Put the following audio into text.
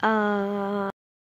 呃